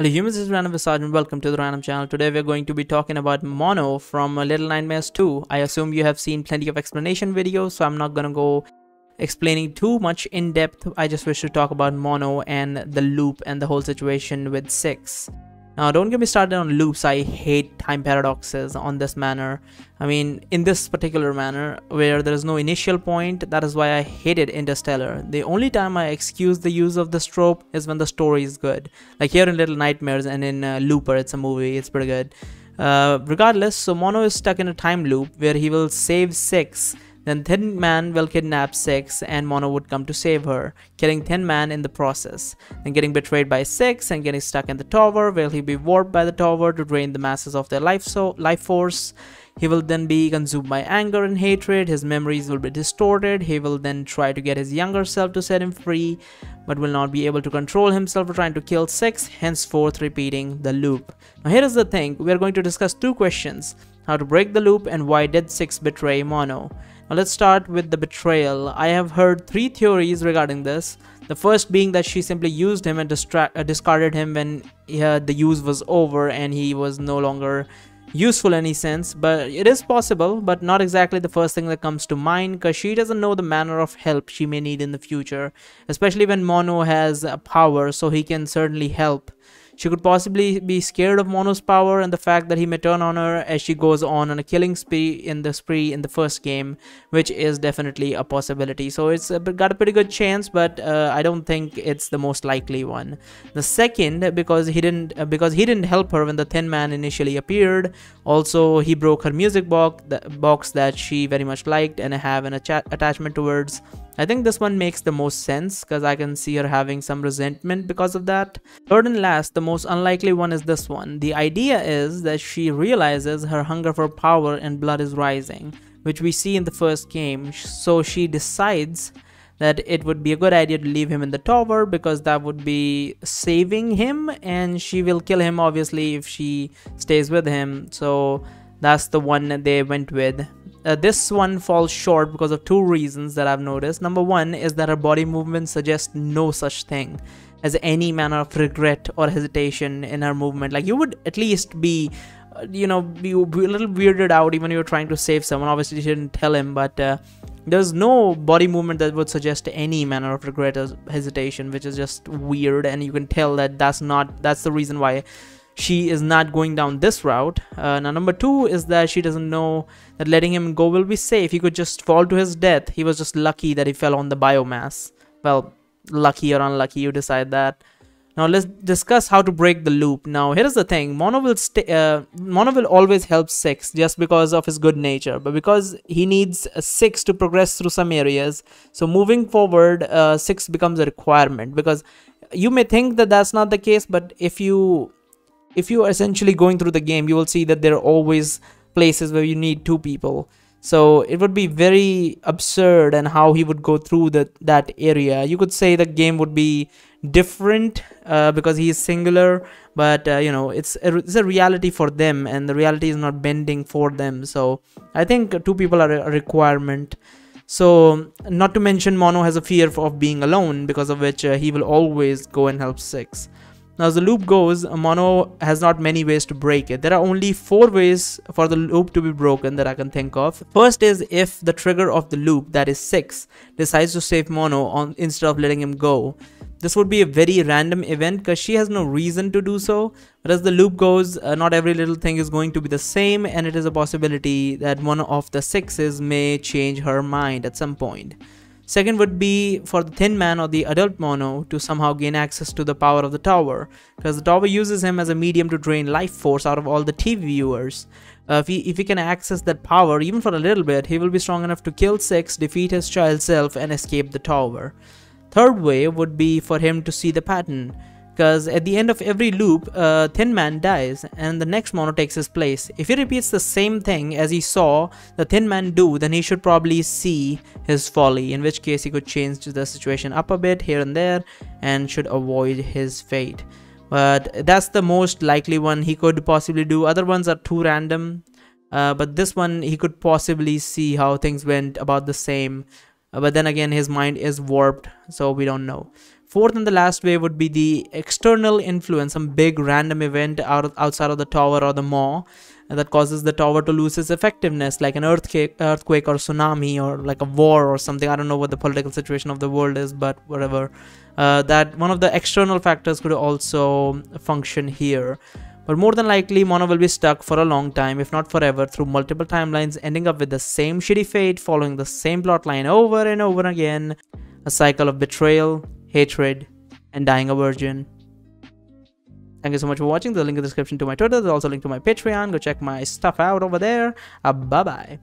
Hello humans, this is Random Visage and welcome to the Random channel. Today we're going to be talking about Mono from uh, Little Nightmares 2. I assume you have seen plenty of explanation videos, so I'm not gonna go explaining too much in depth. I just wish to talk about Mono and the loop and the whole situation with Six. Now, don't get me started on loops. I hate time paradoxes on this manner. I mean, in this particular manner, where there is no initial point, that is why I hated Interstellar. The only time I excuse the use of this trope is when the story is good. Like here in Little Nightmares and in uh, Looper, it's a movie, it's pretty good. Uh, regardless, so Mono is stuck in a time loop where he will save Six then Thin Man will kidnap Six and Mono would come to save her, killing Thin Man in the process. Then getting betrayed by Six and getting stuck in the tower where he'll be warped by the tower to drain the masses of their life, so life force. He will then be consumed by anger and hatred, his memories will be distorted, he will then try to get his younger self to set him free, but will not be able to control himself for trying to kill Six, henceforth repeating the loop. Now here is the thing, we are going to discuss two questions, how to break the loop and why did Six betray Mono. Now let's start with the betrayal. I have heard three theories regarding this. The first being that she simply used him and uh, discarded him when uh, the use was over and he was no longer useful in any sense but it is possible but not exactly the first thing that comes to mind because she doesn't know the manner of help she may need in the future especially when mono has a power so he can certainly help she could possibly be scared of Mono's power and the fact that he may turn on her as she goes on on a killing spree in the spree in the first game, which is definitely a possibility. So it's got a pretty good chance, but uh, I don't think it's the most likely one. The second, because he didn't uh, because he didn't help her when the Thin Man initially appeared. Also, he broke her music box, the box that she very much liked and have an attachment towards. I think this one makes the most sense because I can see her having some resentment because of that. Third and last, the most unlikely one is this one. The idea is that she realizes her hunger for power and blood is rising, which we see in the first game. So she decides that it would be a good idea to leave him in the tower because that would be saving him and she will kill him obviously if she stays with him. So that's the one they went with uh, this one falls short because of two reasons that I've noticed. Number one is that her body movement suggests no such thing as any manner of regret or hesitation in her movement. Like you would at least be, uh, you know, be, be, a little weirded out even if you're trying to save someone. Obviously, she didn't tell him, but uh, there's no body movement that would suggest any manner of regret or hesitation, which is just weird. And you can tell that that's not that's the reason why she is not going down this route. Uh, now, number two is that she doesn't know that letting him go will be safe. He could just fall to his death. He was just lucky that he fell on the biomass. Well, lucky or unlucky, you decide that. Now let's discuss how to break the loop. Now here's the thing: Mono will uh, Mono will always help Six just because of his good nature, but because he needs Six to progress through some areas. So moving forward, uh, Six becomes a requirement because you may think that that's not the case, but if you if you are essentially going through the game, you will see that there are always places where you need two people. So it would be very absurd and how he would go through that that area. You could say the game would be different uh, because he is singular, but uh, you know it's a, it's a reality for them, and the reality is not bending for them. So I think two people are a requirement. So not to mention Mono has a fear of being alone because of which uh, he will always go and help Six. Now as the loop goes, Mono has not many ways to break it. There are only four ways for the loop to be broken that I can think of. First is if the trigger of the loop, that is Six, decides to save Mono on instead of letting him go. This would be a very random event because she has no reason to do so. But as the loop goes, uh, not every little thing is going to be the same and it is a possibility that one of the sixes may change her mind at some point. Second would be for the thin man or the adult mono to somehow gain access to the power of the tower, because the tower uses him as a medium to drain life force out of all the TV viewers. Uh, if, he, if he can access that power even for a little bit, he will be strong enough to kill Six, defeat his child self, and escape the tower. Third way would be for him to see the pattern because at the end of every loop, uh, Thin Man dies and the next Mono takes his place. If he repeats the same thing as he saw the Thin Man do, then he should probably see his folly, in which case he could change the situation up a bit here and there and should avoid his fate. But that's the most likely one he could possibly do. Other ones are too random. Uh, but this one he could possibly see how things went about the same uh, but then again his mind is warped so we don't know Fourth and the last way would be the external influence, some big random event out outside of the tower or the maw that causes the tower to lose its effectiveness, like an earthquake, earthquake or tsunami, or like a war or something. I don't know what the political situation of the world is, but whatever. Uh, that one of the external factors could also function here. But more than likely, Mono will be stuck for a long time, if not forever, through multiple timelines, ending up with the same shitty fate, following the same plotline over and over again. A cycle of betrayal, hatred, and dying a virgin. Thank you so much for watching. The link in the description to my Twitter. There's also a link to my Patreon. Go check my stuff out over there. Uh, bye bye.